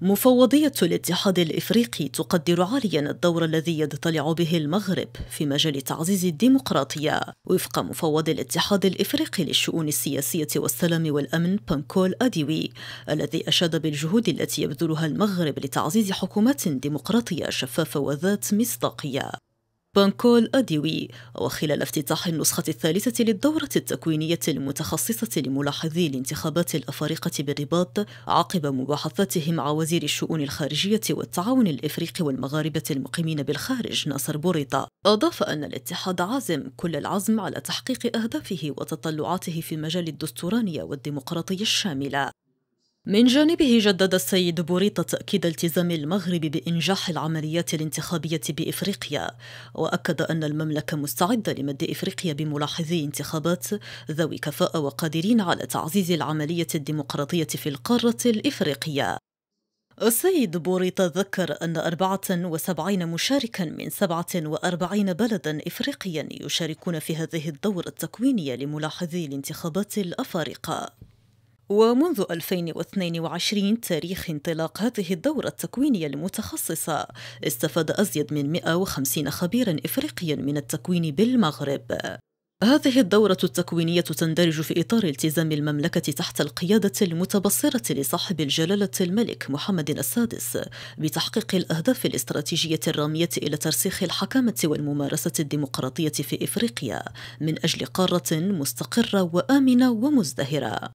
مفوضية الاتحاد الإفريقي تقدر عاليا الدور الذي يضطلع به المغرب في مجال تعزيز الديمقراطية. وفق مفوض الاتحاد الإفريقي للشؤون السياسية والسلام والأمن بانكول أديوي الذي أشاد بالجهود التي يبذلها المغرب لتعزيز حكومات ديمقراطية شفافة وذات مصداقية. بانكول أديوي وخلال افتتاح النسخة الثالثة للدورة التكوينية المتخصصة لملاحظي الانتخابات الأفارقة بالرباط عقب مباحثاته مع وزير الشؤون الخارجية والتعاون الإفريقي والمغاربة المقيمين بالخارج ناصر بوريطة. أضاف أن الاتحاد عازم كل العزم على تحقيق أهدافه وتطلعاته في مجال الدستورانية والديمقراطية الشاملة. من جانبه جدد السيد بوريطة تأكيد التزام المغرب بإنجاح العمليات الانتخابية بإفريقيا وأكد أن المملكة مستعدة لمد إفريقيا بملاحظي انتخابات ذوي كفاءة وقادرين على تعزيز العملية الديمقراطية في القارة الإفريقية. السيد بوريطة ذكر أن 74 مشاركا من 47 بلدا إفريقيا يشاركون في هذه الدورة التكوينية لملاحظي الانتخابات الأفارقة. ومنذ 2022 تاريخ انطلاق هذه الدورة التكوينية المتخصصة استفاد أزيد من 150 خبيرا إفريقيا من التكوين بالمغرب. هذه الدورة التكوينية تندرج في إطار التزام المملكة تحت القيادة المتبصرة لصاحب الجلالة الملك محمد السادس بتحقيق الأهداف الاستراتيجية الرامية إلى ترسيخ الحكامة والممارسة الديمقراطية في إفريقيا من أجل قارة مستقرة وآمنة ومزدهرة.